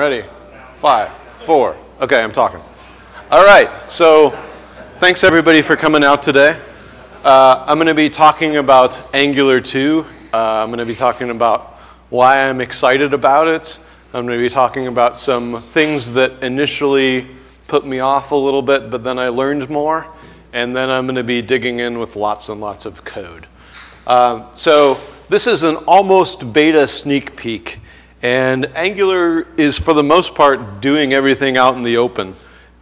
Ready? Five, four. Okay, I'm talking. All right, so thanks everybody for coming out today. Uh, I'm going to be talking about Angular 2. Uh, I'm going to be talking about why I'm excited about it. I'm going to be talking about some things that initially put me off a little bit, but then I learned more. And then I'm going to be digging in with lots and lots of code. Uh, so this is an almost beta sneak peek. And Angular is, for the most part, doing everything out in the open.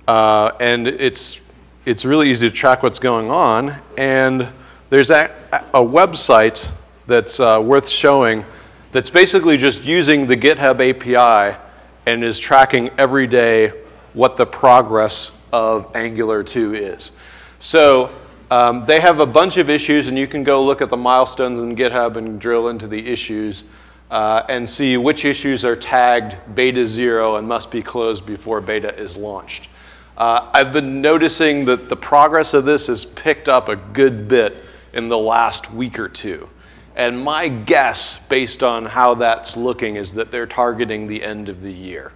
Uh, and it's, it's really easy to track what's going on. And there's a, a website that's uh, worth showing that's basically just using the GitHub API and is tracking every day what the progress of Angular 2 is. So um, they have a bunch of issues, and you can go look at the milestones in GitHub and drill into the issues uh, and see which issues are tagged beta 0 and must be closed before beta is launched. Uh, I've been noticing that the progress of this has picked up a good bit in the last week or two. And my guess, based on how that's looking, is that they're targeting the end of the year.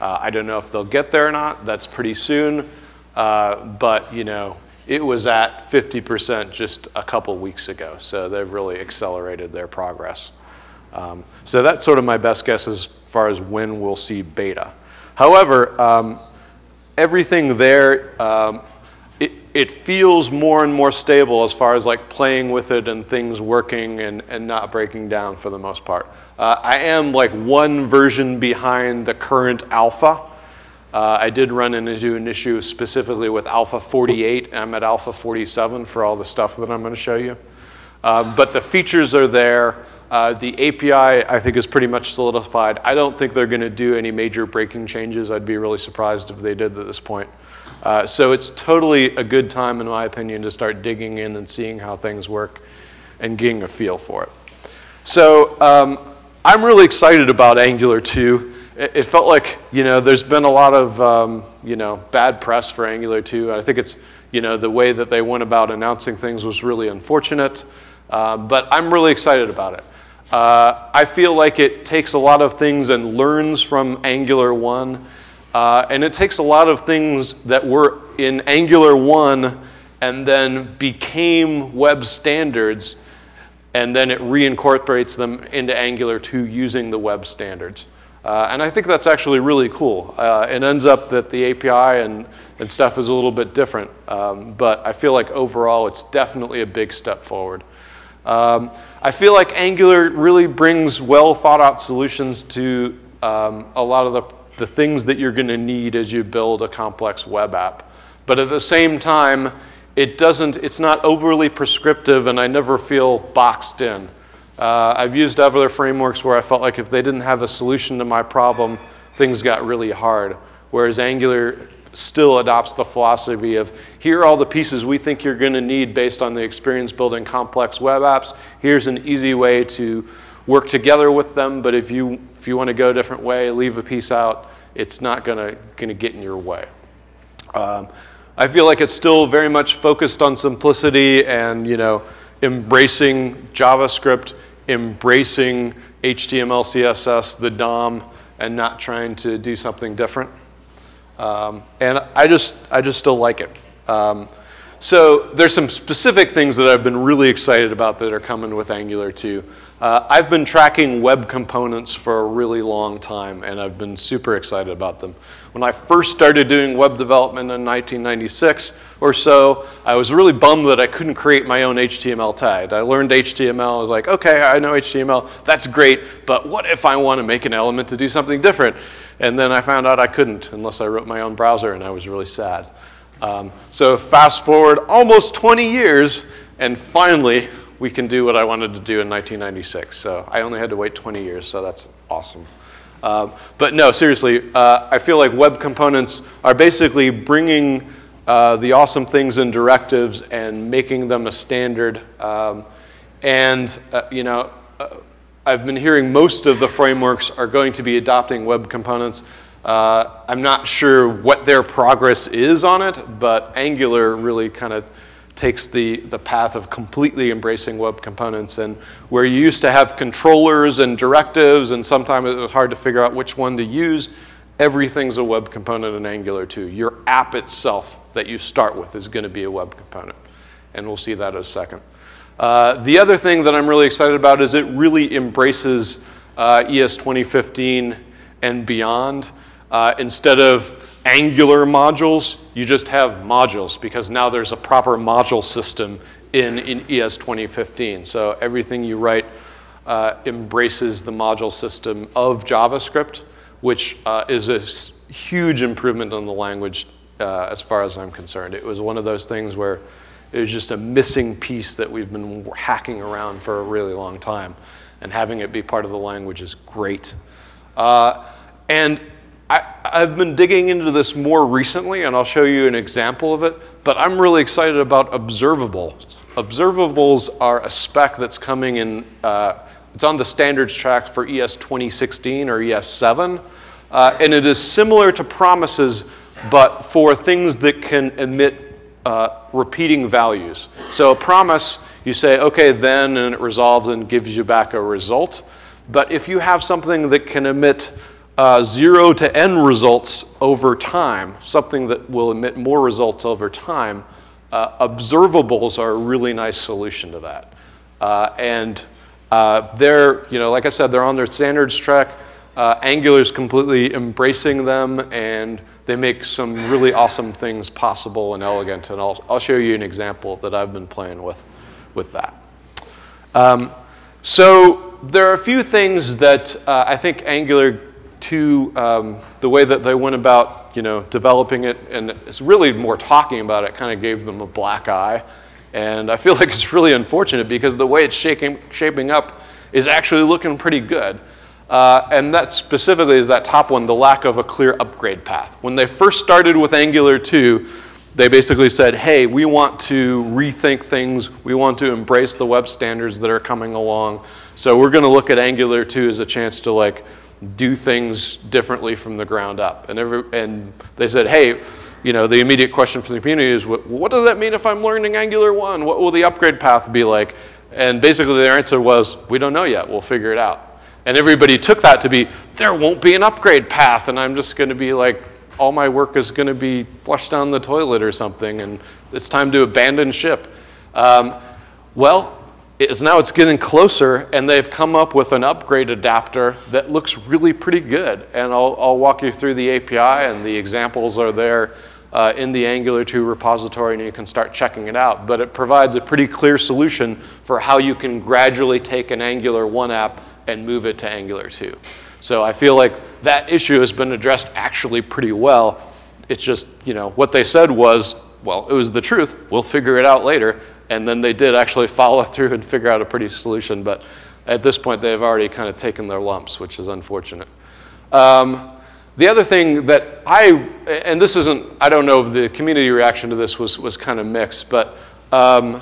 Uh, I don't know if they'll get there or not. That's pretty soon. Uh, but, you know, it was at 50% just a couple weeks ago. So they've really accelerated their progress. Um, so that's sort of my best guess as far as when we'll see beta. However, um, everything there, um, it, it feels more and more stable as far as like playing with it and things working and, and not breaking down for the most part. Uh, I am like one version behind the current alpha. Uh, I did run into an issue specifically with alpha 48. I'm at alpha 47 for all the stuff that I'm going to show you. Uh, but the features are there. Uh, the API, I think, is pretty much solidified. I don't think they're going to do any major breaking changes. I'd be really surprised if they did at this point. Uh, so it's totally a good time, in my opinion, to start digging in and seeing how things work and getting a feel for it. So um, I'm really excited about Angular 2. It, it, felt like, you know, there's been a lot of, um, you know, bad press for Angular 2. I think it's, you know, the way that they went about announcing things was really unfortunate. Uh, but I'm really excited about it. Uh, I feel like it takes a lot of things and learns from Angular 1. Uh, and it takes a lot of things that were in Angular 1 and then became web standards, and then it reincorporates them into Angular 2 using the web standards. Uh, and I think that's actually really cool. Uh, it ends up that the API and, and stuff is a little bit different, um, but I feel like overall it's definitely a big step forward. Um, I feel like Angular really brings well thought out solutions to um, a lot of the, the things that you're going to need as you build a complex web app. But at the same time, it doesn't, it's not overly prescriptive and I never feel boxed in. Uh, I've used other frameworks where I felt like if they didn't have a solution to my problem, things got really hard. Whereas Angular still adopts the philosophy of here are all the pieces we think you're going to need based on the experience building complex web apps. Here's an easy way to work together with them, but if you, if you want to go a different way, leave a piece out, it's not going to get in your way. Um, I feel like it's still very much focused on simplicity and you know embracing JavaScript, embracing HTML, CSS, the DOM, and not trying to do something different. Um, and I just, I just still like it. Um, so there's some specific things that I've been really excited about that are coming with Angular 2. Uh, I've been tracking web components for a really long time, and I've been super excited about them. When I first started doing web development in 1996 or so, I was really bummed that I couldn't create my own HTML tag. I learned HTML, I was like, okay, I know HTML, that's great, but what if I want to make an element to do something different? And then I found out I couldn't unless I wrote my own browser, and I was really sad. Um, so fast forward almost 20 years, and finally we can do what I wanted to do in 1996. So I only had to wait 20 years, so that's awesome. Uh, but no, seriously, uh, I feel like web components are basically bringing uh, the awesome things in directives and making them a standard. Um, and, uh, you know, uh, I've been hearing most of the frameworks are going to be adopting web components. Uh, I'm not sure what their progress is on it, but Angular really kind of takes the, the path of completely embracing web components. And where you used to have controllers and directives, and sometimes it was hard to figure out which one to use, everything's a web component in Angular 2. Your app itself that you start with is going to be a web component. And we'll see that in a second. Uh, the other thing that I'm really excited about is it really embraces uh, ES 2015 and beyond. Uh, instead of Angular modules, you just have modules because now there's a proper module system in, in ES 2015. So everything you write uh, embraces the module system of JavaScript, which uh, is a huge improvement on the language uh, as far as I'm concerned. It was one of those things where it was just a missing piece that we've been hacking around for a really long time. And having it be part of the language is great. Uh, and I, have been digging into this more recently, and I'll show you an example of it, but I'm really excited about observables. Observables are a spec that's coming in, uh, it's on the standards track for ES 2016 or ES 7, uh, and it is similar to promises, but for things that can emit uh, repeating values. So a promise, you say, okay, then, and it resolves and gives you back a result. But if you have something that can emit uh, zero to n results over time, something that will emit more results over time, uh, observables are a really nice solution to that. Uh, and uh, they're, you know, like I said, they're on their standards track. Uh, Angular is completely embracing them, and they make some really awesome things possible and elegant. And I'll, I'll show you an example that I've been playing with, with that. Um, so there are a few things that uh, I think Angular to um, the way that they went about, you know, developing it, and it's really more talking about it kind of gave them a black eye. And I feel like it's really unfortunate because the way it's shaking, shaping up is actually looking pretty good. Uh, and that specifically is that top one, the lack of a clear upgrade path. When they first started with Angular 2, they basically said, hey, we want to rethink things. We want to embrace the web standards that are coming along. So we're going to look at Angular 2 as a chance to like do things differently from the ground up. And, every, and they said, hey, you know, the immediate question from the community is, what, what does that mean if I'm learning Angular 1? What will the upgrade path be like? And basically their answer was, we don't know yet, we'll figure it out. And everybody took that to be, there won't be an upgrade path, and I'm just gonna be like, all my work is gonna be flushed down the toilet or something, and it's time to abandon ship. Um, well, is now it's getting closer and they've come up with an upgrade adapter that looks really pretty good. And I'll, I'll walk you through the API and the examples are there uh, in the Angular 2 repository and you can start checking it out. But it provides a pretty clear solution for how you can gradually take an Angular 1 app and move it to Angular 2. So I feel like that issue has been addressed actually pretty well. It's just, you know, what they said was, well, it was the truth. We'll figure it out later. And then they did actually follow through and figure out a pretty solution. But at this point, they've already kind of taken their lumps, which is unfortunate. Um, the other thing that I, and this isn't, I don't know if the community reaction to this was, was kind of mixed, but um,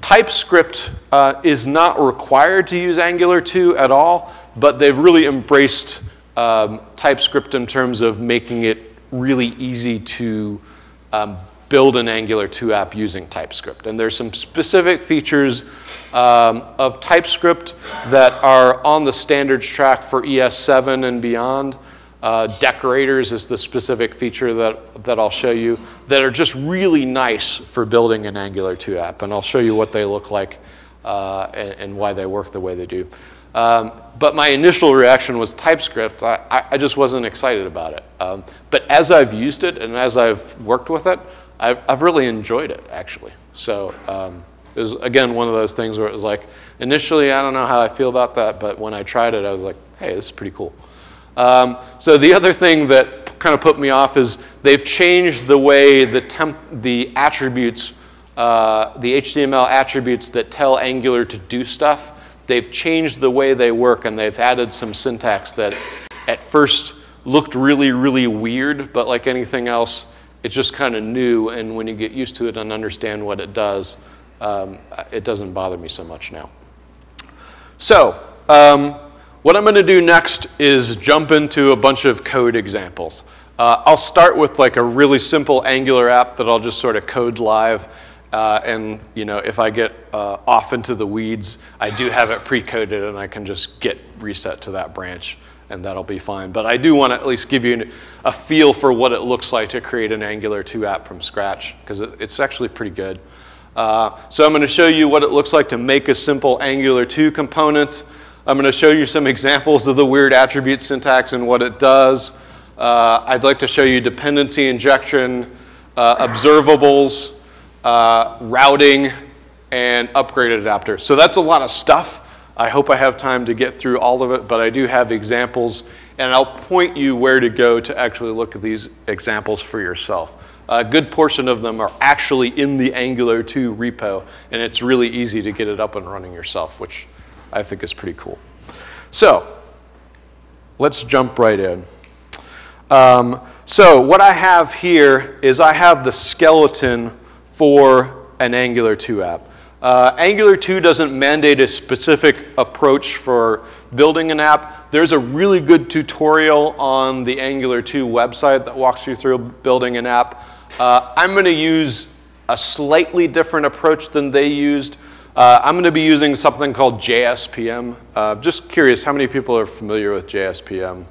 TypeScript uh, is not required to use Angular 2 at all, but they've really embraced um, TypeScript in terms of making it really easy to um, build an Angular 2 app using TypeScript. And there's some specific features um, of TypeScript that are on the standards track for ES7 and beyond. Uh, decorators is the specific feature that, that I'll show you that are just really nice for building an Angular 2 app. And I'll show you what they look like uh, and, and, why they work the way they do. Um, but my initial reaction was TypeScript. I, I just wasn't excited about it. Um, but as I've used it and as I've worked with it, I've, I've really enjoyed it, actually. So um, it was, again, one of those things where it was like, initially, I don't know how I feel about that, but when I tried it, I was like, hey, this is pretty cool. Um, so the other thing that kind of put me off is they've changed the way the, temp the attributes, uh, the HTML attributes that tell Angular to do stuff, they've changed the way they work and they've added some syntax that at first looked really, really weird, but like anything else, it's just kind of new, and when you get used to it and understand what it does, um, it doesn't bother me so much now. So, um, what I'm going to do next is jump into a bunch of code examples. Uh, I'll start with like a really simple Angular app that I'll just sort of code live. Uh, and you know, if I get uh, off into the weeds, I do have it pre-coded and I can just get reset to that branch and that'll be fine. But I do want to at least give you a feel for what it looks like to create an Angular 2 app from scratch, because it's actually pretty good. Uh, so I'm going to show you what it looks like to make a simple Angular 2 component. I'm going to show you some examples of the weird attribute syntax and what it does. Uh, I'd like to show you dependency injection, uh, observables, uh, routing, and upgraded adapter. So that's a lot of stuff. I hope I have time to get through all of it, but I do have examples, and I'll point you where to go to actually look at these examples for yourself. A good portion of them are actually in the Angular 2 repo, and it's really easy to get it up and running yourself, which I think is pretty cool. So let's jump right in. Um, so what I have here is I have the skeleton for an Angular 2 app. Uh, Angular 2 doesn't mandate a specific approach for building an app. There's a really good tutorial on the Angular 2 website that walks you through building an app. Uh, I'm going to use a slightly different approach than they used. Uh, I'm going to be using something called JSPM. Uh, just curious, how many people are familiar with JSPM?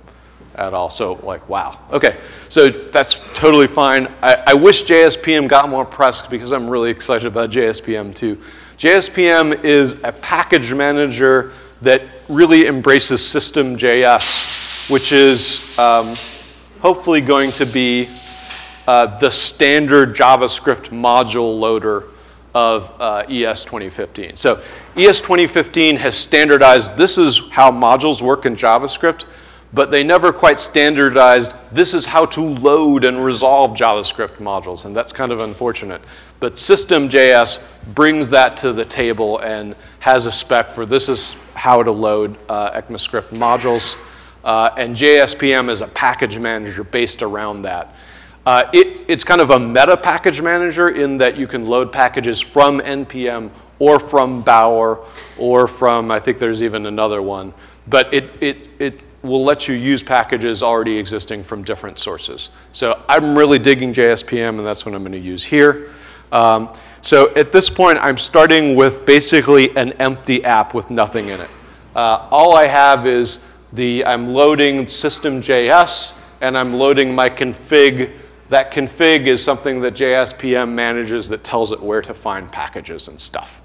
At all. So like, wow. Okay, so that's totally fine. I, I, wish JSPM got more press because I'm really excited about JSPM too. JSPM is a package manager that really embraces System.js, which is um, hopefully going to be uh, the standard JavaScript module loader of uh, ES 2015. So ES 2015 has standardized this is how modules work in JavaScript but they never quite standardized this is how to load and resolve JavaScript modules, and that's kind of unfortunate. But System.js brings that to the table and has a spec for this is how to load uh, ECMAScript modules, uh, and JSPM is a package manager based around that. Uh, it, it's kind of a meta package manager in that you can load packages from NPM or from Bower or from, I think there's even another one. But it, it, it will let you use packages already existing from different sources. So I'm really digging JSPM, and that's what I'm going to use here. Um, so at this point, I'm starting with basically an empty app with nothing in it. Uh, all I have is the, I'm loading system.js, and I'm loading my config. That config is something that JSPM manages that tells it where to find packages and stuff.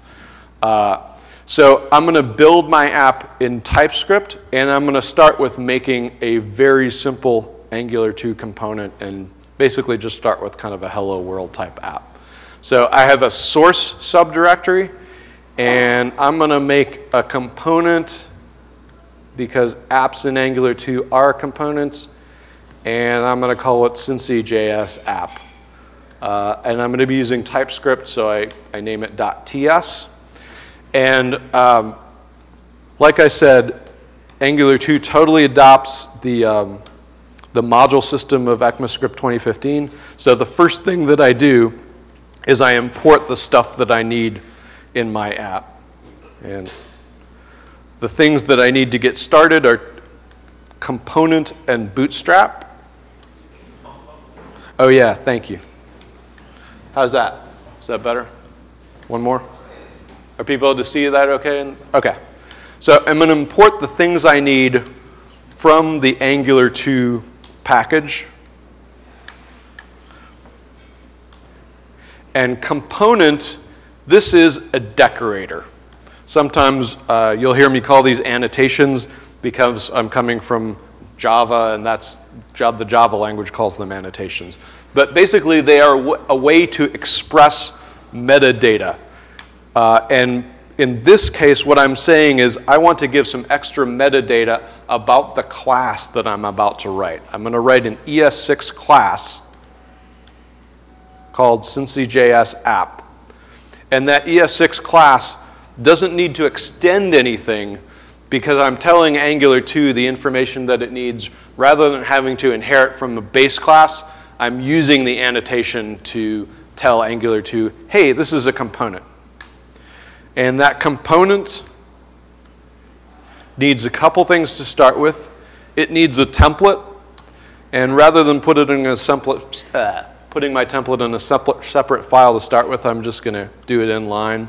Uh, so I'm going to build my app in TypeScript, and I'm going to start with making a very simple Angular 2 component and basically just start with kind of a hello world type app. So I have a source subdirectory, and I'm going to make a component because apps in Angular 2 are components, and I'm going to call it Cincy.js app. Uh, and I'm going to be using TypeScript, so I, I name it .ts. And um, like I said, Angular 2 totally adopts the, um, the module system of ECMAScript 2015. So the first thing that I do is I import the stuff that I need in my app. And the things that I need to get started are component and bootstrap. Oh yeah, thank you. How's that? Is that better? One more? Are people able to see that okay? Okay. So I'm going to import the things I need from the Angular 2 package. And component, this is a decorator. Sometimes uh, you'll hear me call these annotations because I'm coming from Java, and that's the Java language calls them annotations. But basically, they are a way to express metadata uh, and in this case, what I'm saying is I want to give some extra metadata about the class that I'm about to write. I'm going to write an ES6 class called Cincy.js app. And that ES6 class doesn't need to extend anything because I'm telling Angular 2 the information that it needs rather than having to inherit from a base class. I'm using the annotation to tell Angular 2, hey, this is a component. And that component needs a couple things to start with. It needs a template. And rather than put it in a template, uh, putting my template in a separate, separate file to start with, I'm just going to do it in line.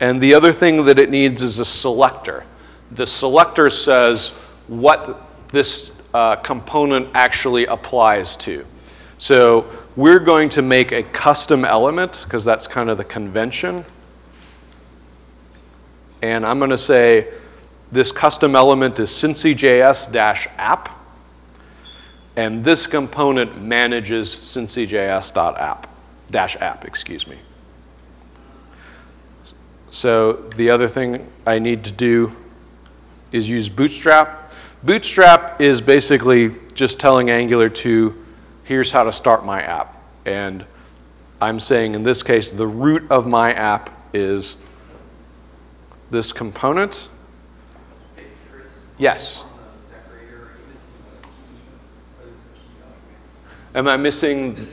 And the other thing that it needs is a selector. the selector says what this uh, component actually applies to. So we're going to make a custom element because that's kind of the convention. And I'm going to say this custom element is cincyjs-app. And this component manages cincyjs.app, dash app, excuse me. So the other thing I need to do is use Bootstrap. Bootstrap is basically just telling Angular 2, here's how to start my app. And I'm saying in this case, the root of my app is this component. Yes. Am I missing?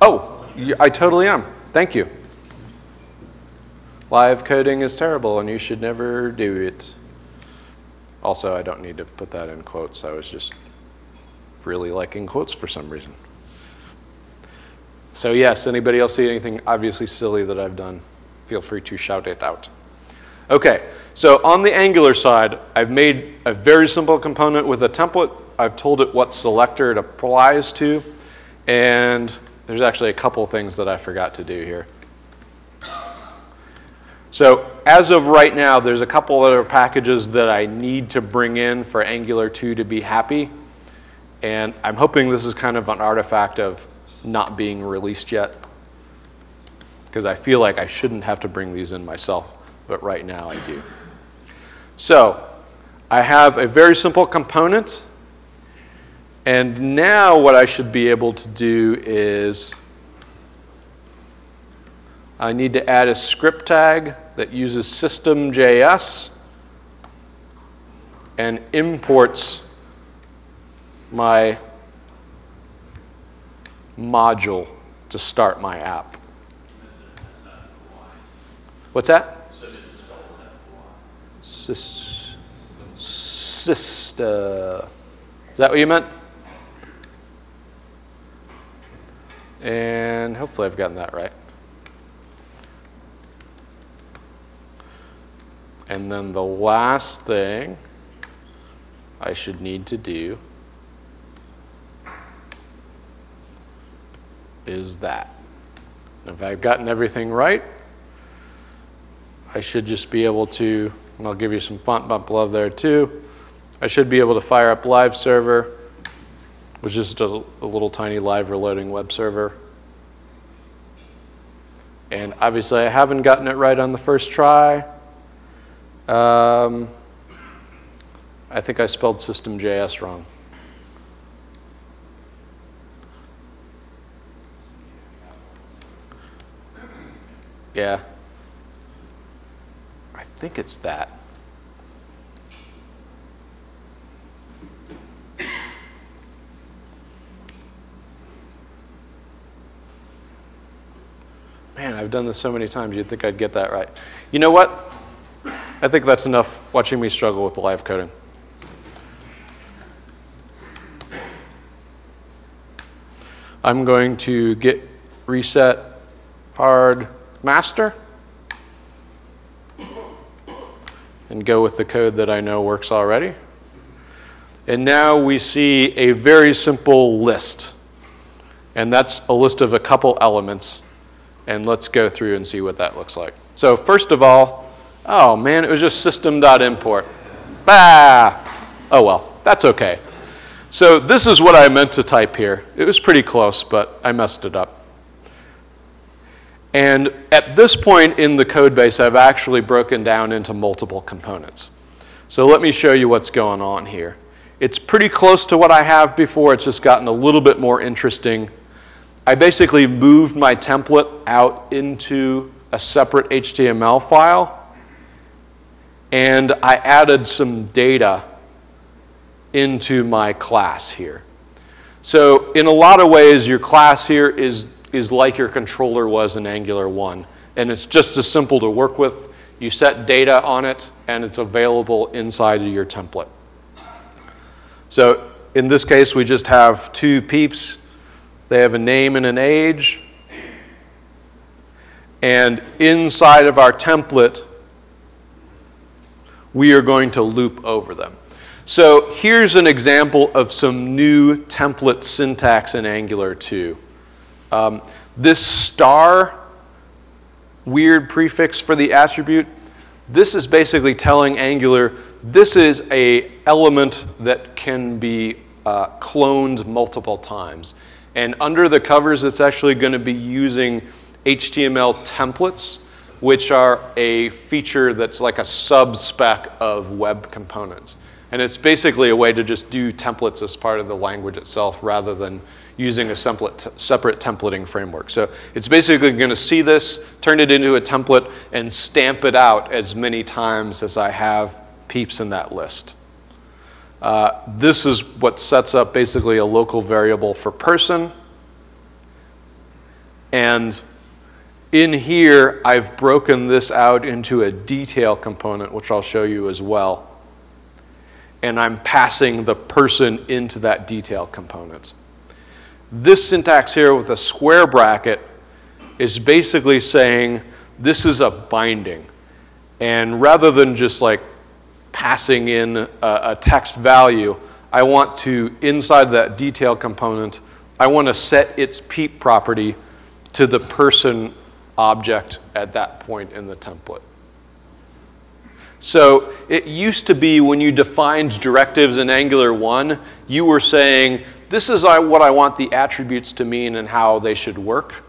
Oh, I totally am. Thank you. Live coding is terrible and you should never do it. Also, I don't need to put that in quotes. I was just really liking quotes for some reason. So yes, anybody else see anything obviously silly that I've done? Feel free to shout it out. Okay, so on the Angular side, I've made a very simple component with a template. I've told it what selector it applies to, and there's actually a couple things that I forgot to do here. So as of right now, there's a couple other packages that I need to bring in for Angular 2 to be happy. And I'm hoping this is kind of an artifact of not being released yet. Because I feel like I shouldn't have to bring these in myself, but right now I do. So I have a very simple component. And now what I should be able to do is I need to add a script tag that uses system.js and imports my module to start my app. What's that? Sister. Uh, is that what you meant? And hopefully I've gotten that right. And then the last thing I should need to do is that. if I've gotten everything right, I should just be able to, and I'll give you some font bump love there too, I should be able to fire up live server, which is just a, a little tiny live reloading web server. And obviously I haven't gotten it right on the first try. Um, I think I spelled system.js wrong. Yeah. I think it's that. Man, I've done this so many times, you'd think I'd get that right. You know what? I think that's enough watching me struggle with the live coding. I'm going to git reset hard master and go with the code that I know works already. And now we see a very simple list. And that's a list of a couple elements. And let's go through and see what that looks like. So first of all, Oh man, it was just system.import. Bah! Oh well, that's okay. So this is what I meant to type here. It was pretty close, but I messed it up. And at this point in the code base, I've actually broken down into multiple components. So let me show you what's going on here. It's pretty close to what I have before. It's just gotten a little bit more interesting. I basically moved my template out into a separate HTML file and I added some data into my class here. So in a lot of ways, your class here is, is like your controller was in Angular 1. And it's just as simple to work with. You set data on it, and it's available inside of your template. So in this case, we just have two peeps. They have a name and an age. And inside of our template, we are going to loop over them. So here's an example of some new template syntax in Angular 2. Um, this star weird prefix for the attribute, this is basically telling Angular this is a element that can be uh, cloned multiple times. And under the covers, it's actually going to be using HTML templates, which are a feature that's like a sub-spec of web components. And it's basically a way to just do templates as part of the language itself rather than using a separate templating framework. So it's basically going to see this, turn it into a template, and stamp it out as many times as I have peeps in that list. Uh, this is what sets up basically a local variable for person. And in here, I've broken this out into a detail component, which I'll show you as well and I'm passing the person into that detail component. This syntax here with a square bracket is basically saying this is a binding. And rather than just like passing in a, a text value, I want to, inside that detail component, I want to set its peep property to the person object at that point in the template. So it used to be when you defined directives in Angular 1, you were saying, this is uh, what I want the attributes to mean and how they should work.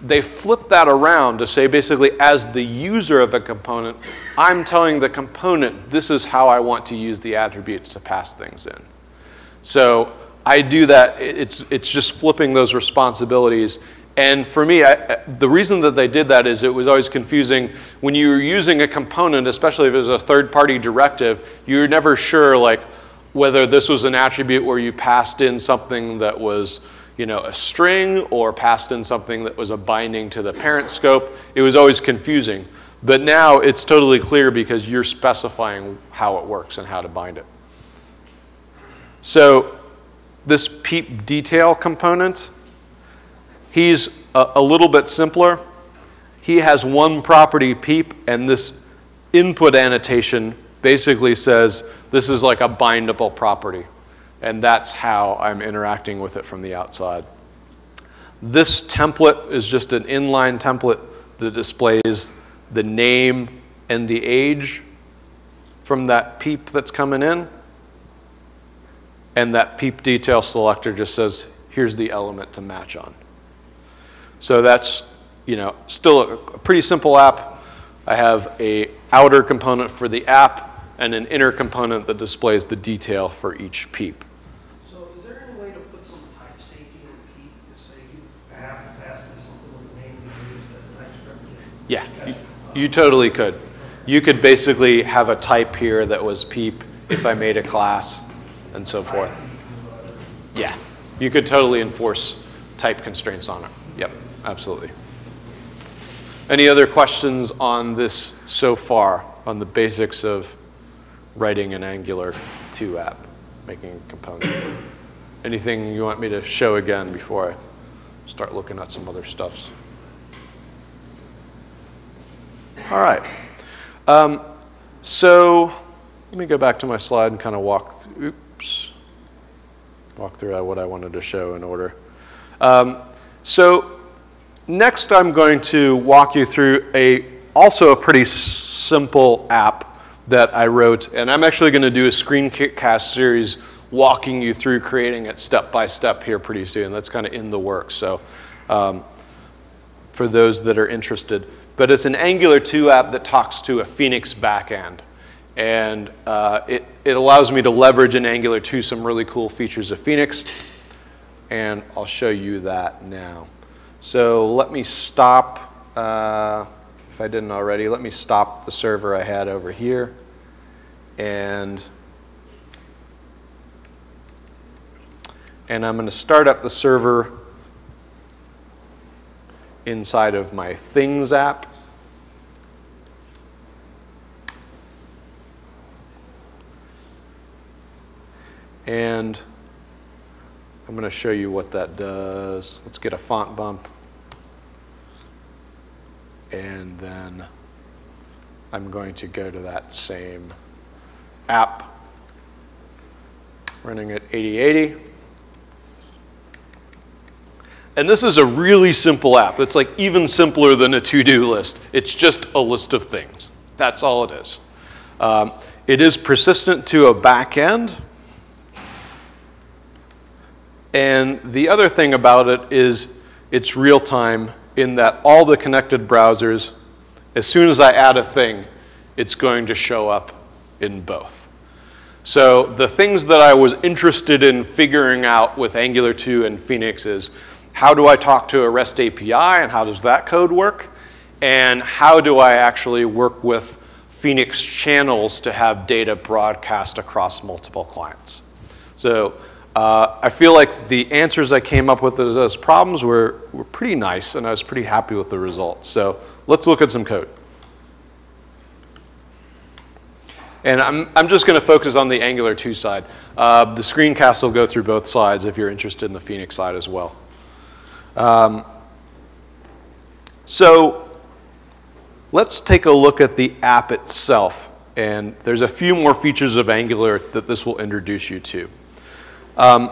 They flip that around to say basically as the user of a component, I'm telling the component this is how I want to use the attributes to pass things in. So I do that, it's, it's just flipping those responsibilities and for me, I, the reason that they did that is it was always confusing. When you were using a component, especially if it was a third-party directive, you're never sure like whether this was an attribute where you passed in something that was you know, a string or passed in something that was a binding to the parent scope. It was always confusing. But now it's totally clear because you're specifying how it works and how to bind it. So this peep detail component, He's a, a little bit simpler. He has one property peep, and this input annotation basically says this is like a bindable property. And that's how I'm interacting with it from the outside. This template is just an inline template that displays the name and the age from that peep that's coming in. And that peep detail selector just says, here's the element to match on. So that's, you know, still a, pretty simple app. I have a outer component for the app and an inner component that displays the detail for each peep. So is there any way to put some type safety in peep to say you have to pass me something with a name use that type? Yeah, you, you totally could. You could basically have a type here that was peep if I made a class and so forth. Yeah, you could totally enforce type constraints on it. Yep absolutely. Any other questions on this so far, on the basics of writing an Angular 2 app, making a component? Anything you want me to show again before I start looking at some other stuffs? All right. Um, so let me go back to my slide and kind of walk, th oops, walk through what I wanted to show in order. Um, so Next, I'm going to walk you through a also a pretty simple app that I wrote, and I'm actually going to do a screencast series walking you through creating it step by step here pretty soon. That's kind of in the works. So, um, for those that are interested, but it's an Angular 2 app that talks to a Phoenix backend, and uh, it it allows me to leverage in Angular 2 some really cool features of Phoenix, and I'll show you that now. So let me stop, uh, if I didn't already, let me stop the server I had over here. And, and I'm going to start up the server inside of my Things app. And I'm going to show you what that does. Let's get a font bump. And then I'm going to go to that same app running at 8080. And this is a really simple app. It's like even simpler than a to-do list. It's just a list of things. That's all it is. Um, it is persistent to a backend. And the other thing about it is it's real time in that all the connected browsers, as soon as I add a thing, it's going to show up in both. So the things that I was interested in figuring out with Angular 2 and Phoenix is how do I talk to a REST API and how does that code work? And how do I actually work with Phoenix channels to have data broadcast across multiple clients? So uh, I feel like the answers I came up with as problems were, were pretty nice and I was pretty happy with the results. So let's look at some code. And I'm, I'm just going to focus on the Angular 2 side. Uh, the screencast will go through both sides if you're interested in the Phoenix side as well. Um, so let's take a look at the app itself. And there's a few more features of Angular that this will introduce you to. Um,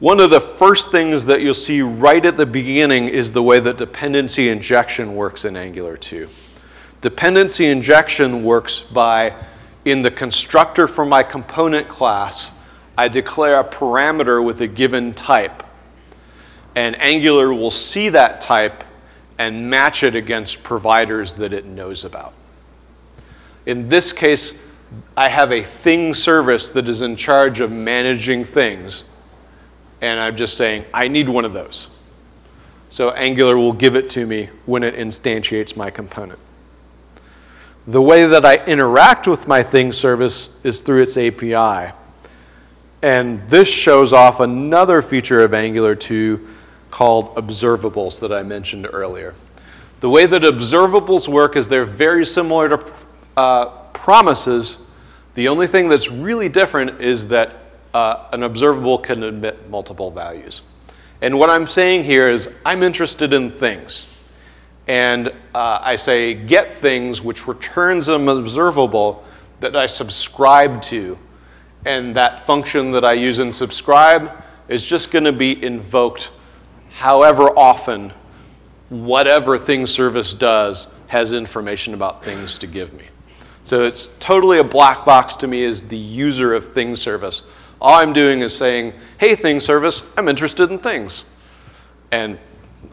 one of the first things that you'll see right at the beginning is the way that dependency injection works in Angular 2. Dependency injection works by in the constructor for my component class, I declare a parameter with a given type. And Angular will see that type and match it against providers that it knows about. In this case, I have a thing service that is in charge of managing things. And I'm just saying, I need one of those. So Angular will give it to me when it instantiates my component. The way that I interact with my thing service is through its API. And this shows off another feature of Angular 2 called observables that I mentioned earlier. The way that observables work is they're very similar to uh, promises. The only thing that's really different is that uh, an observable can admit multiple values. And what I'm saying here is I'm interested in things and uh, I say get things, which returns an observable that I subscribe to. And that function that I use in subscribe is just going to be invoked however often whatever thing service does has information about things to give me. So it's totally a black box to me as the user of thing service. All I'm doing is saying, hey, thing service, I'm interested in things. And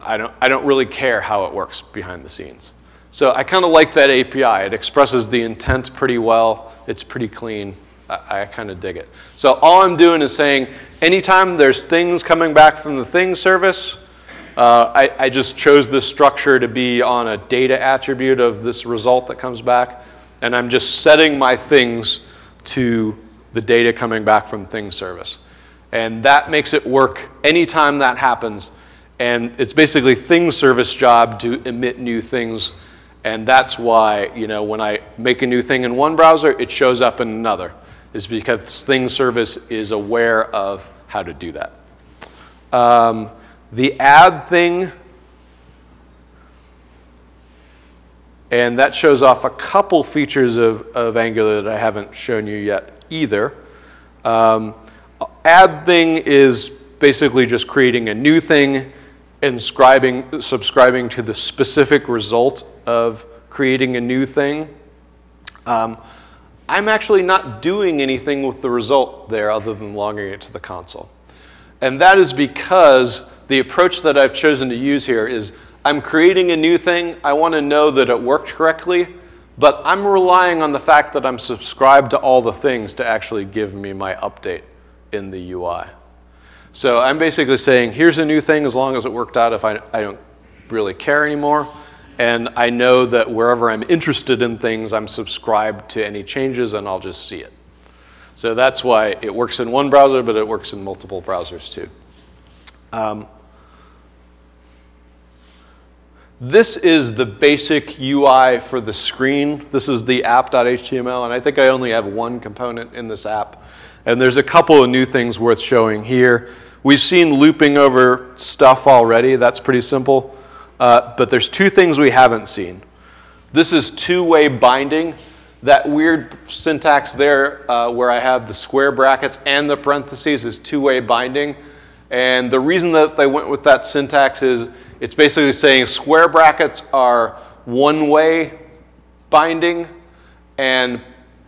I don't, I don't really care how it works behind the scenes. So I kind of like that API. It expresses the intent pretty well. It's pretty clean. I, I kind of dig it. So all I'm doing is saying anytime there's things coming back from the thing service, uh, I, I just chose this structure to be on a data attribute of this result that comes back. And I'm just setting my things to the data coming back from thing service. And that makes it work anytime that happens. And it's basically thing service job to emit new things. And that's why, you know, when I make a new thing in one browser, it shows up in another. Is because thing service is aware of how to do that. Um, the add thing, and that shows off a couple features of, of Angular that I haven't shown you yet either. Um, add thing is basically just creating a new thing and subscribing to the specific result of creating a new thing, um, I'm actually not doing anything with the result there other than logging it to the console. And that is because the approach that I've chosen to use here is I'm creating a new thing. I want to know that it worked correctly, but I'm relying on the fact that I'm subscribed to all the things to actually give me my update in the UI. So I'm basically saying, here's a new thing as long as it worked out if I, I don't really care anymore. And I know that wherever I'm interested in things, I'm subscribed to any changes and I'll just see it. So that's why it works in one browser, but it works in multiple browsers too. Um, this is the basic UI for the screen. This is the app.html, and I think I only have one component in this app. And there's a couple of new things worth showing here. We've seen looping over stuff already. That's pretty simple. Uh, but there's two things we haven't seen. This is two-way binding. That weird syntax there uh, where I have the square brackets and the parentheses is two-way binding. And the reason that they went with that syntax is it's basically saying square brackets are one-way binding and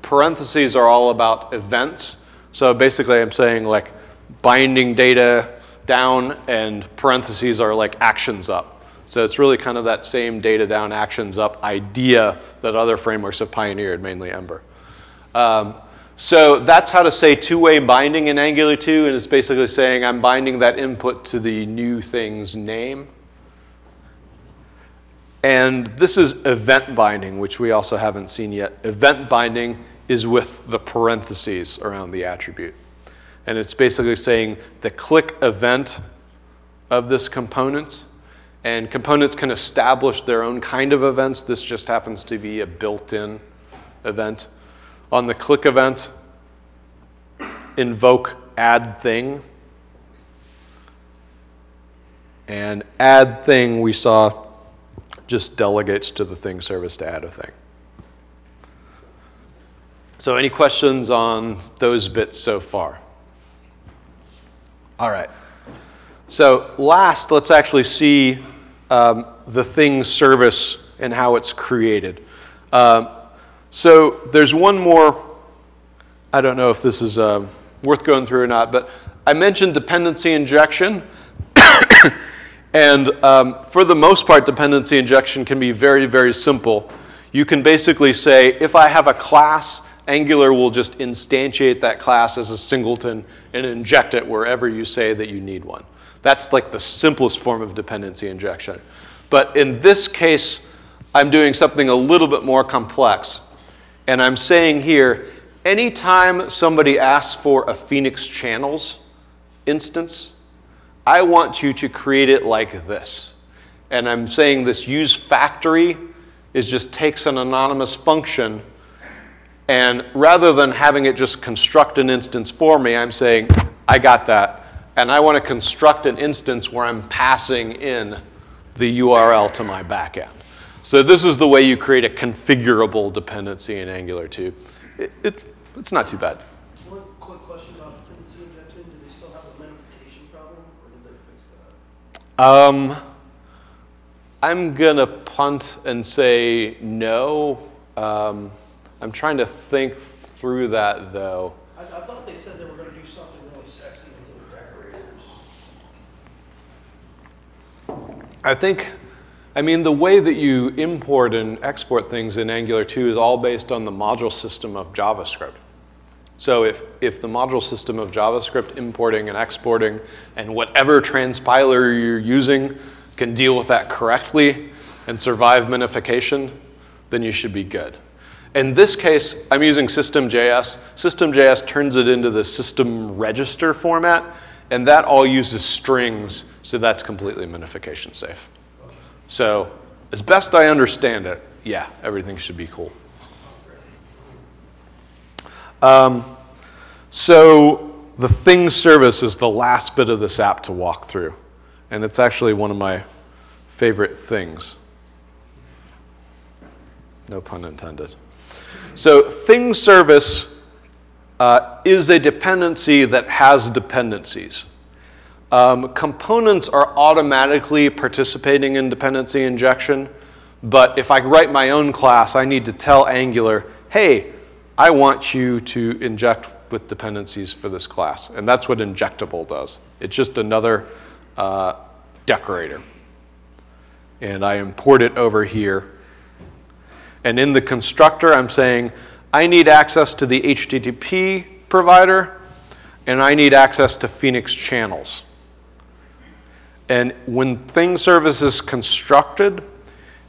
parentheses are all about events. So basically I'm saying like binding data down and parentheses are like actions up. So it's really kind of that same data down actions up idea that other frameworks have pioneered, mainly Ember. Um, so that's how to say two-way binding in Angular 2, and it's basically saying I'm binding that input to the new thing's name. And this is event binding, which we also haven't seen yet. Event binding is with the parentheses around the attribute. And it's basically saying the click event of this component. And components can establish their own kind of events. This just happens to be a built-in event. On the click event, invoke add thing. And add thing we saw just delegates to the thing service to add a thing. So any questions on those bits so far? All right. So last, let's actually see um, the thing service and how it's created. Um, so there's one more, I don't know if this is uh, worth going through or not, but I mentioned dependency injection. And um, for the most part, dependency injection can be very, very simple. You can basically say, if I have a class, Angular will just instantiate that class as a singleton and inject it wherever you say that you need one. That's like the simplest form of dependency injection. But in this case, I'm doing something a little bit more complex. And I'm saying here, anytime somebody asks for a Phoenix channels instance, I want you to create it like this. And I'm saying this use factory is just takes an anonymous function and rather than having it just construct an instance for me, I'm saying, I got that. And I want to construct an instance where I'm passing in the URL to my backend. So this is the way you create a configurable dependency in Angular 2. It, it, it's not too bad. One quick question about dependency injection. Do they still have a minification problem, or did they fix that? Um, I'm going to punt and say no. Um, I'm trying to think through that, though. I, I thought they said they were gonna do something really sexy with the decorators. I think, I mean, the way that you import and export things in Angular 2 is all based on the module system of JavaScript. So if, if the module system of JavaScript importing and exporting and whatever transpiler you're using can deal with that correctly and survive minification, then you should be good. In this case, I'm using System.js. System.js turns it into the system register format, and that all uses strings, so that's completely minification safe. So as best I understand it, yeah, everything should be cool. Um, so the thing service is the last bit of this app to walk through, and it's actually one of my favorite things. No pun intended. So thing service uh, is a dependency that has dependencies. Um, components are automatically participating in dependency injection, but if I write my own class, I need to tell Angular, hey, I want you to inject with dependencies for this class. And that's what injectable does. It's just another uh, decorator. And I import it over here and in the constructor, I'm saying I need access to the HTTP provider, and I need access to Phoenix channels. And when thing service is constructed,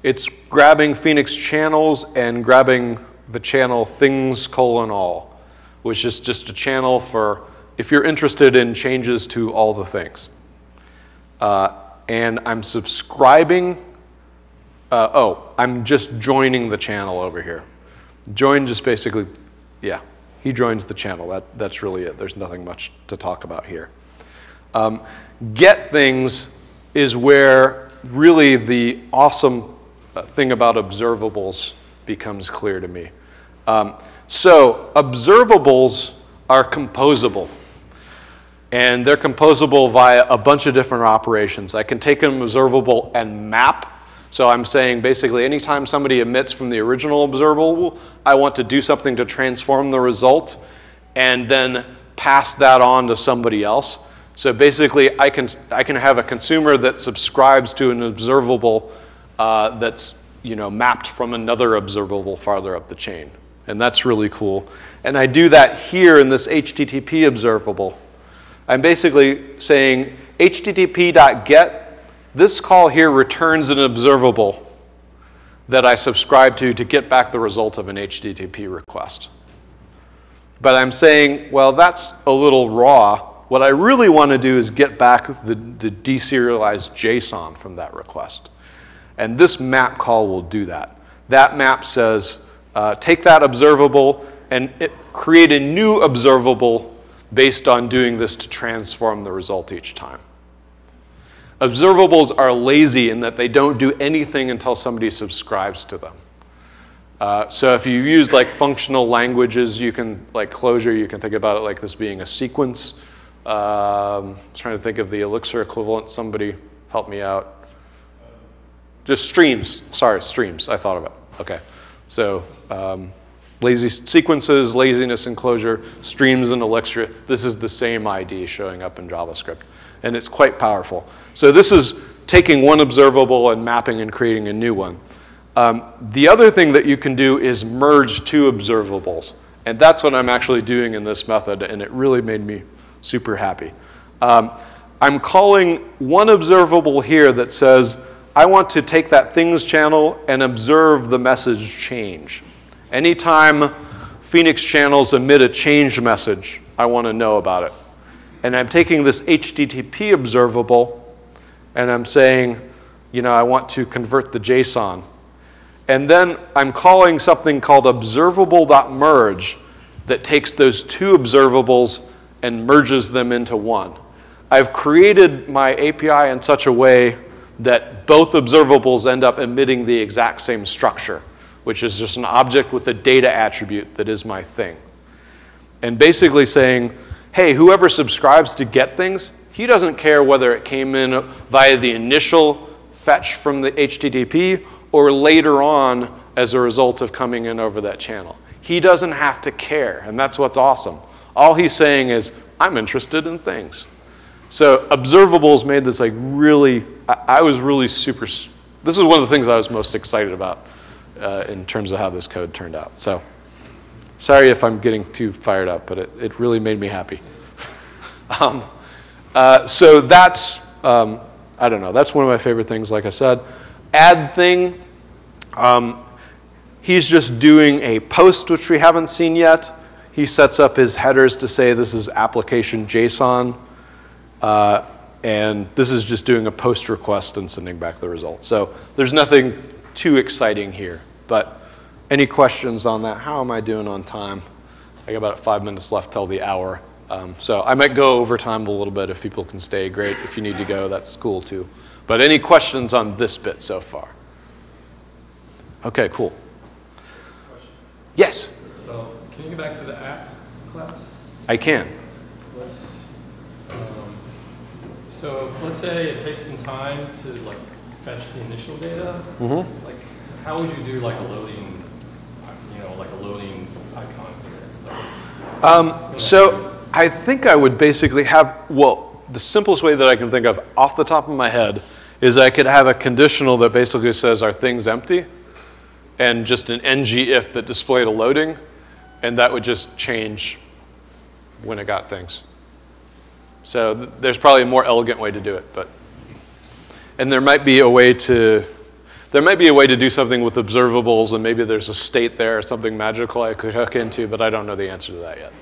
it's grabbing Phoenix channels and grabbing the channel things colon all, which is just a channel for if you're interested in changes to all the things. Uh, and I'm subscribing uh, oh, I'm just joining the channel over here. Join just basically, yeah, he joins the channel. That, that's really it. There's nothing much to talk about here. Um, get things is where really the awesome uh, thing about observables becomes clear to me. Um, so observables are composable. And they're composable via a bunch of different operations. I can take an observable and map. So I'm saying basically anytime somebody emits from the original observable, I want to do something to transform the result and then pass that on to somebody else. So basically, I can, I can have a consumer that subscribes to an observable uh, that's you know, mapped from another observable farther up the chain. And that's really cool. And I do that here in this HTTP observable. I'm basically saying http.get, this call here returns an observable that I subscribe to to get back the result of an HTTP request. But I'm saying, well, that's a little raw. What I really want to do is get back the, the deserialized JSON from that request. And this map call will do that. That map says, uh, take that observable and it, create a new observable based on doing this to transform the result each time. Observables are lazy in that they don't do anything until somebody subscribes to them. Uh, so if you've used like functional languages, you can, like Clojure, you can think about it like this being a sequence. Um, trying to think of the Elixir equivalent. Somebody help me out. Just streams. Sorry, streams. I thought of it. Okay. So um, lazy sequences, laziness in Clojure, streams and Elixir. This is the same ID showing up in JavaScript. And it's quite powerful. So this is taking one observable and mapping and creating a new one. Um, the other thing that you can do is merge two observables. And that's what I'm actually doing in this method, and it really made me super happy. Um, I'm calling one observable here that says, I want to take that things channel and observe the message change. Anytime Phoenix channels emit a change message, I want to know about it. And I'm taking this HTTP observable and I'm saying, you know, I want to convert the JSON. And then I'm calling something called observable.merge that takes those two observables and merges them into one. I've created my API in such a way that both observables end up emitting the exact same structure which is just an object with a data attribute that is my thing. And basically saying, hey, whoever subscribes to get things, he doesn't care whether it came in via the initial fetch from the HTTP or later on as a result of coming in over that channel. He doesn't have to care, and that's what's awesome. All he's saying is, I'm interested in things. So observables made this like really, I, I was really super, this is one of the things I was most excited about uh, in terms of how this code turned out. So sorry if I'm getting too fired up, but it, it really made me happy. um, uh, so that's, um, I don't know, that's one of my favorite things, like I said. Add thing, um, he's just doing a post, which we haven't seen yet. He sets up his headers to say this is application JSON. Uh, and this is just doing a post request and sending back the result. So there's nothing too exciting here. But any questions on that? How am I doing on time? I got about five minutes left till the hour. Um, so I might go over time a little bit if people can stay. Great. If you need to go, that's cool too. But any questions on this bit so far? Okay, cool. Yes, So, can you get back to the app class? I can. Let's, um, so let's say it takes some time to like fetch the initial data. Mm-hmm. Like, how would you do like a loading, you know, like a loading icon here? Like, Um, so I think I would basically have, well, the simplest way that I can think of off the top of my head is I could have a conditional that basically says, are things empty? And just an ng if that displayed a loading, and that would just change when it got things. So th- there's probably a more elegant way to do it, but, and there might be a way to, there might be a way to do something with observables, and maybe there's a state there or something magical I could hook into, but I don't know the answer to that yet.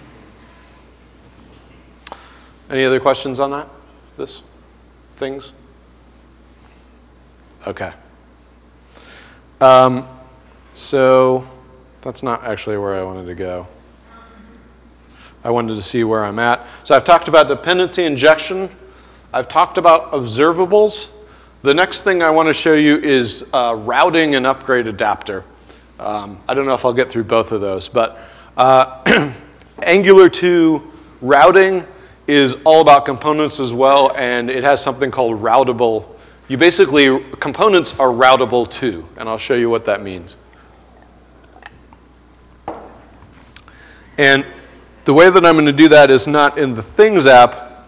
Any other questions on that? This? Things? Okay. Um, so that's not actually where I wanted to go. I wanted to see where I'm at. So I've talked about dependency injection. I've talked about observables. The next thing I want to show you is uh, routing and upgrade adapter. Um, I don't know if I'll get through both of those, but uh, Angular 2 routing is all about components as well, and it has something called routable. You basically, components are routable too, and I'll show you what that means. And the way that I'm going to do that is not in the Things app.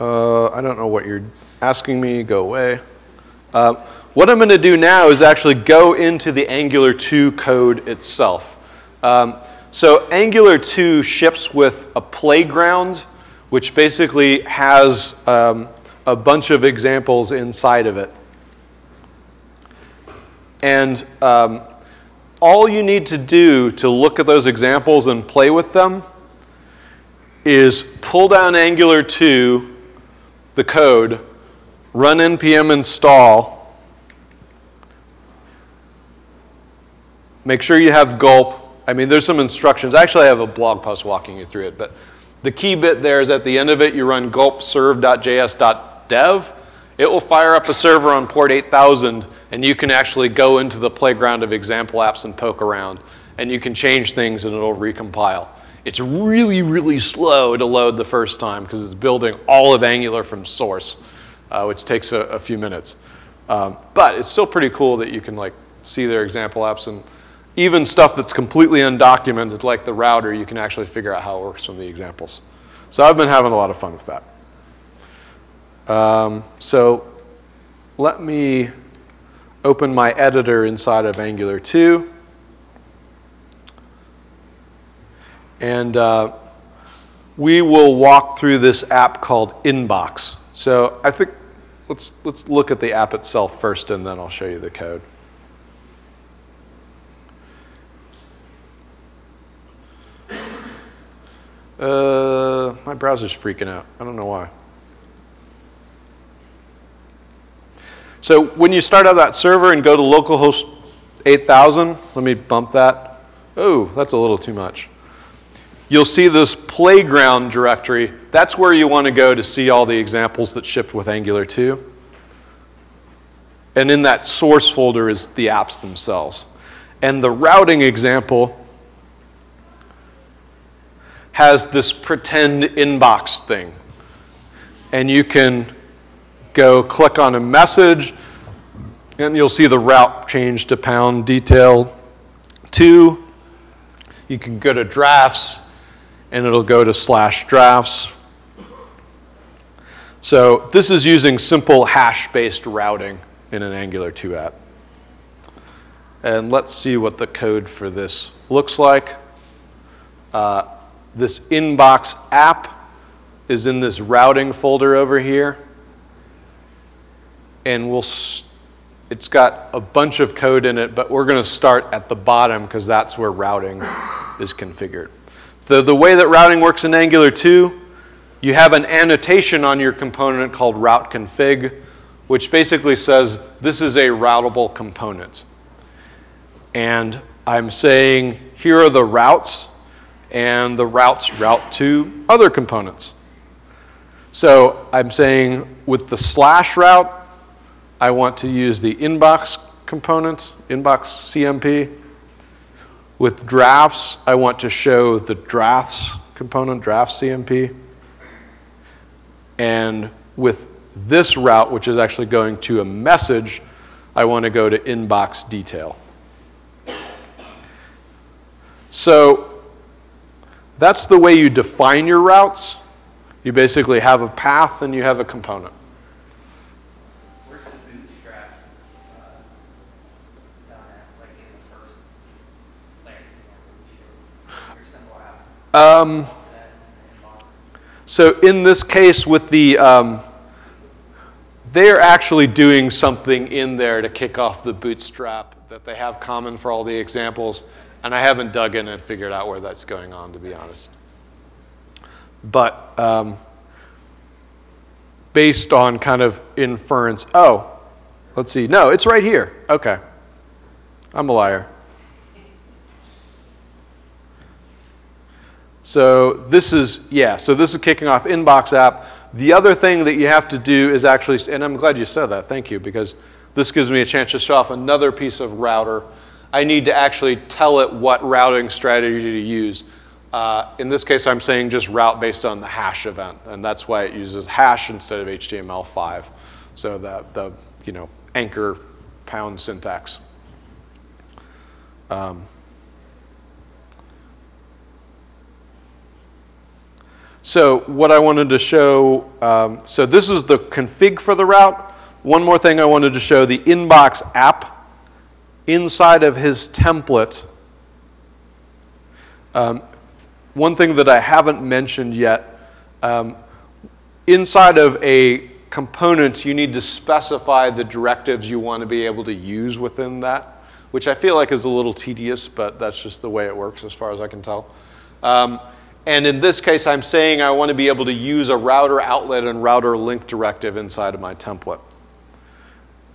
Uh, I don't know what you're asking me, go away. Uh, what I'm going to do now is actually go into the Angular 2 code itself. Um, so Angular 2 ships with a playground, which basically has um, a bunch of examples inside of it. And um, all you need to do to look at those examples and play with them is pull down Angular 2, the code, run npm install, make sure you have gulp, I mean, there's some instructions. Actually, I have a blog post walking you through it, but the key bit there is at the end of it, you run gulp serve.js.dev. It will fire up a server on port 8000, and you can actually go into the playground of example apps and poke around, and you can change things and it'll recompile. It's really, really slow to load the first time because it's building all of Angular from source, uh, which takes a, a few minutes. Um, but it's still pretty cool that you can like see their example apps and even stuff that's completely undocumented, like the router, you can actually figure out how it works from the examples. So I've been having a lot of fun with that. Um, so let me open my editor inside of Angular 2. And uh, we will walk through this app called Inbox. So I think let's, let's look at the app itself first, and then I'll show you the code. Uh, my browser's freaking out. I don't know why. So when you start out that server and go to localhost 8000, let me bump that. Oh, that's a little too much. You'll see this playground directory. That's where you want to go to see all the examples that shipped with Angular 2. And in that source folder is the apps themselves. And the routing example has this pretend inbox thing. And you can go click on a message, and you'll see the route change to pound detail 2. You can go to drafts, and it'll go to slash drafts. So this is using simple hash-based routing in an Angular 2 app. And let's see what the code for this looks like. Uh, this inbox app is in this routing folder over here. And we'll, it's got a bunch of code in it, but we're going to start at the bottom because that's where routing is configured. The, the way that routing works in Angular 2, you have an annotation on your component called route config, which basically says this is a routable component. And I'm saying here are the routes and the routes route to other components. So I'm saying with the slash route, I want to use the inbox component, inbox CMP. With drafts, I want to show the drafts component, draft CMP. And with this route, which is actually going to a message, I want to go to inbox detail. So that's the way you define your routes. You basically have a path and you have a component. Where's the bootstrap uh, done at, like in the first, last example we showed? Your simple app, Um, so in this case with the, um, they're actually doing something in there to kick off the bootstrap that they have common for all the examples. And I haven't dug in and figured out where that's going on, to be honest. But um, based on kind of inference, oh, let's see. No, it's right here. Okay. I'm a liar. So this is, yeah, so this is kicking off Inbox app. The other thing that you have to do is actually, and I'm glad you said that, thank you, because this gives me a chance to show off another piece of router. I need to actually tell it what routing strategy to use. Uh, in this case, I'm saying just route based on the hash event, and that's why it uses hash instead of HTML5. So the, the you know, anchor pound syntax. Um, so what I wanted to show, um, so this is the config for the route. One more thing I wanted to show, the inbox app inside of his template. Um, one thing that I haven't mentioned yet, um, inside of a component, you need to specify the directives you want to be able to use within that, which I feel like is a little tedious, but that's just the way it works as far as I can tell. And in this case, I'm saying I want to be able to use a router outlet and router link directive inside of my template.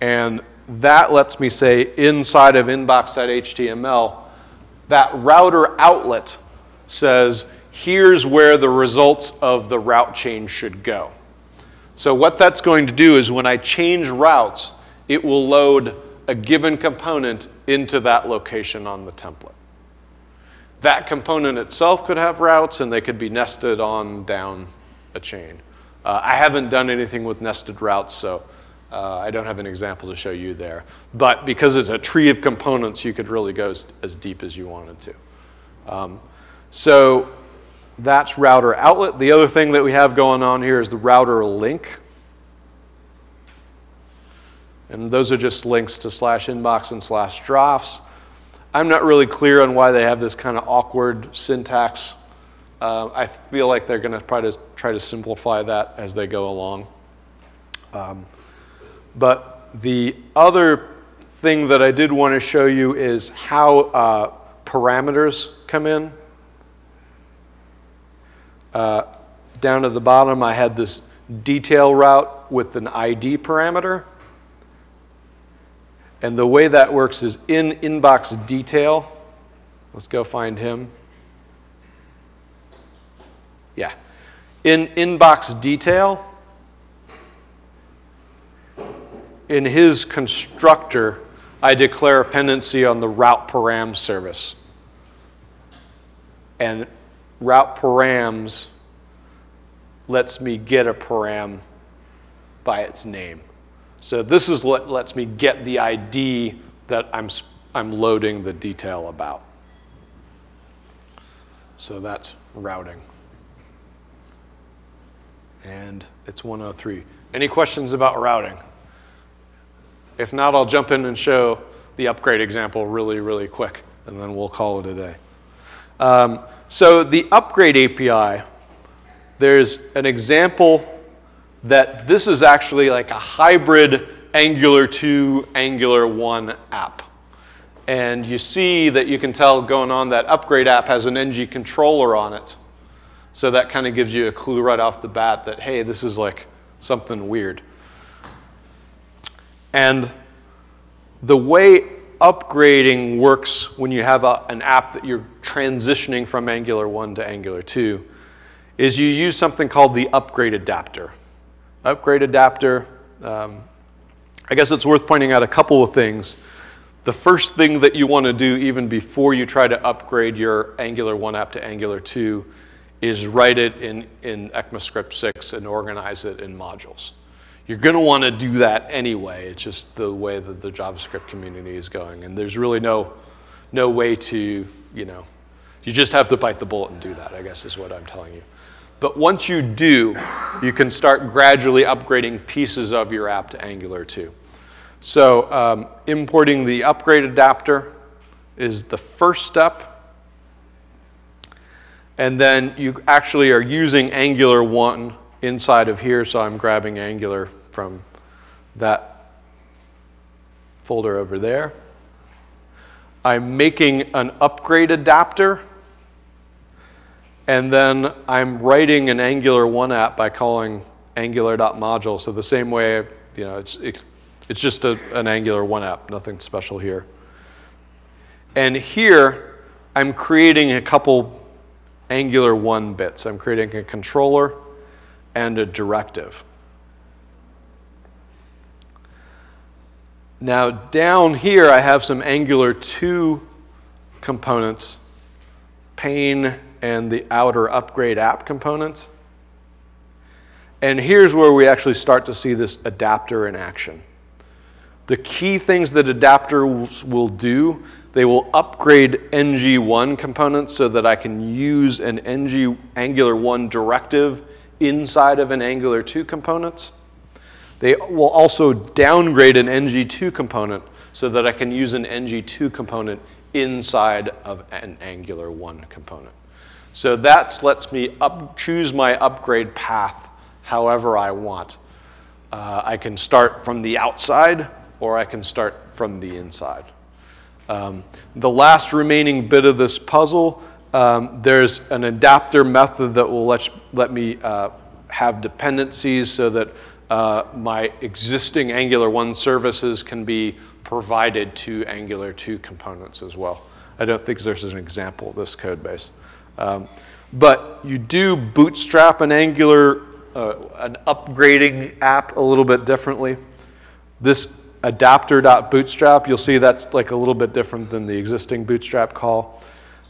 And that lets me say inside of inbox.html, that router outlet says, here's where the results of the route change should go. So what that's going to do is when I change routes, it will load a given component into that location on the template. That component itself could have routes and they could be nested on down a chain. Uh, I haven't done anything with nested routes, so uh, I don't have an example to show you there. But because it's a tree of components, you could really go as, as deep as you wanted to. Um, so that's router outlet. The other thing that we have going on here is the router link. And those are just links to slash inbox and slash drafts. I'm not really clear on why they have this kind of awkward syntax. Uh, I feel like they're going to try to try to simplify that as they go along. Um, but the other thing that I did want to show you is how uh, parameters come in. Uh, down at the bottom, I had this detail route with an ID parameter. And the way that works is in inbox detail. Let's go find him. Yeah. In inbox detail, in his constructor, I declare a pendency on the route params service. And route params lets me get a param by its name. So this is what lets me get the ID that I'm, I'm loading the detail about. So that's routing. And it's 103. Any questions about routing? If not, I'll jump in and show the upgrade example really, really quick, and then we'll call it a day. Um, so the upgrade API, there's an example that this is actually like a hybrid Angular 2, Angular 1 app. And you see that you can tell going on that upgrade app has an ng controller on it. So that kind of gives you a clue right off the bat that, hey, this is like something weird. And the way upgrading works when you have a, an app that you're transitioning from Angular 1 to Angular 2 is you use something called the upgrade adapter upgrade adapter. Um, I guess it's worth pointing out a couple of things. The first thing that you want to do even before you try to upgrade your Angular 1 app to Angular 2 is write it in, in ECMAScript 6 and organize it in modules. You're going to want to do that anyway. It's just the way that the JavaScript community is going. And there's really no, no way to, you know, you just have to bite the bullet and do that, I guess is what I'm telling you. But once you do, you can start gradually upgrading pieces of your app to Angular 2. So um, importing the upgrade adapter is the first step. And then you actually are using Angular 1 inside of here, so I'm grabbing Angular from that folder over there. I'm making an upgrade adapter and then I'm writing an Angular 1 app by calling angular.module. So the same way, you know, it's, it's just a, an Angular 1 app, nothing special here. And here, I'm creating a couple Angular 1 bits. I'm creating a controller and a directive. Now down here I have some Angular 2 components, pane and the outer upgrade app components. And here's where we actually start to see this adapter in action. The key things that adapters will do, they will upgrade NG1 components so that I can use an NG Angular 1 directive inside of an Angular 2 components. They will also downgrade an NG2 component so that I can use an NG2 component inside of an Angular 1 component. So that lets me up, choose my upgrade path however I want. Uh, I can start from the outside or I can start from the inside. Um, the last remaining bit of this puzzle, um, there's an adapter method that will let, let me uh, have dependencies so that uh, my existing Angular 1 services can be provided to Angular 2 components as well. I don't think there's an example of this code base. Um, but you do bootstrap an Angular, uh, an upgrading app a little bit differently. This adapter.bootstrap, you'll see that's like a little bit different than the existing bootstrap call.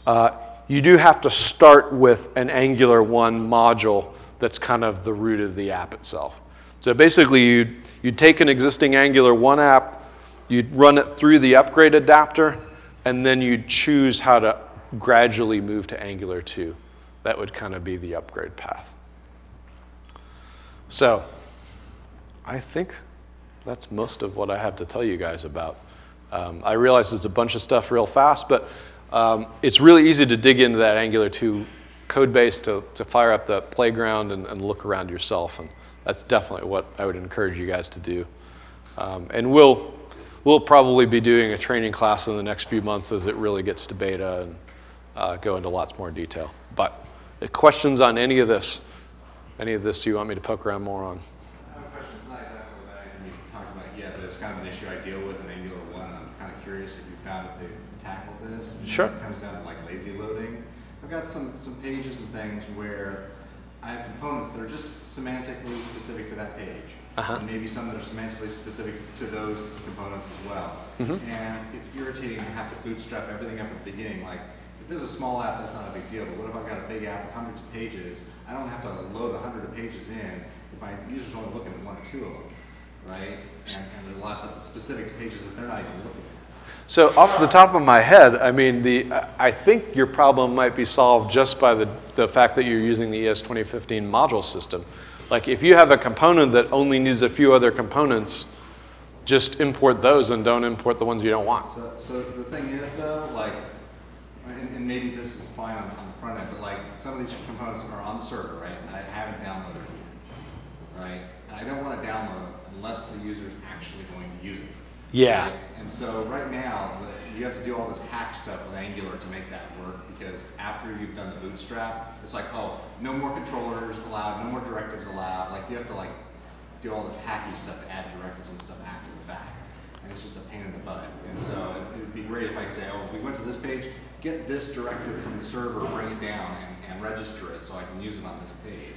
Uh, you do have to start with an Angular 1 module that's kind of the root of the app itself. So basically, you'd, you'd take an existing Angular 1 app, you'd run it through the upgrade adapter, and then you'd choose how to gradually move to Angular 2. That would kind of be the upgrade path. So I think that's most of what I have to tell you guys about. Um, I realize it's a bunch of stuff real fast, but um, it's really easy to dig into that Angular 2 code base to, to fire up the playground and, and look around yourself. And that's definitely what I would encourage you guys to do. Um, and we'll, we'll probably be doing a training class in the next few months as it really gets to beta and uh, go into lots more detail. But questions on any of this? Any of this you want me to poke around more on? I have a question. It's not exactly what I haven't talked about yet, but it's kind of an issue I deal with in Angular 1. I'm kind of curious if you found if they've tackled this. Sure. It comes down to like lazy loading. I've got some, some pages and things where I have components that are just semantically specific to that page. Uh-huh. And maybe some that are semantically specific to those components as well. Mhm. And it's irritating to have to bootstrap everything up at the beginning. Like, if is a small app, that's not a big deal. But what if I've got a big app with hundreds of pages? I don't have to load a hundred of pages in if my user's only looking at one or two of them, right? And, and there's a lot of specific pages that they're not even looking at. So off the top of my head, I mean, the, I think your problem might be solved just by the, the fact that you're using the ES 2015 module system. Like if you have a component that only needs a few other components, just import those and don't import the ones you don't want. So, so the thing is though, like, and, and maybe this is fine on, on the front end, but like some of these components are on the server, right? And I haven't downloaded them yet, right? And I don't want to download unless the user is actually going to use it. Yeah. Right? And so right now, the, you have to do all this hack stuff with Angular to make that work because after you've done the bootstrap, it's like, oh, no more controllers allowed, no more directives allowed. Like you have to like do all this hacky stuff to add directives and stuff after the fact. And it's just a pain in the butt. And so it, it would be great if I could say, oh, we went to this page, get this directive from the server, bring it down and, and register it so I can use it on this page.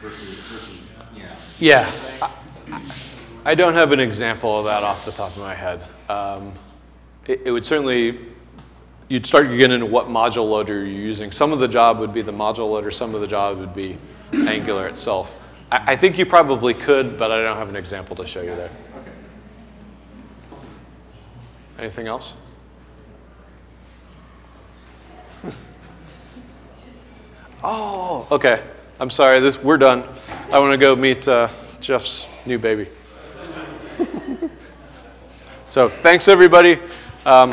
Versus, versus, you know. Yeah. I don't have an example of that off the top of my head. Um, it, it would certainly, you'd start getting into what module loader you're using. Some of the job would be the module loader, some of the job would be Angular itself. I, I think you probably could, but I don't have an example to show you there. Okay. Anything else? Oh, okay. I'm sorry. This we're done. I want to go meet uh, Jeff's new baby. so thanks everybody. Um,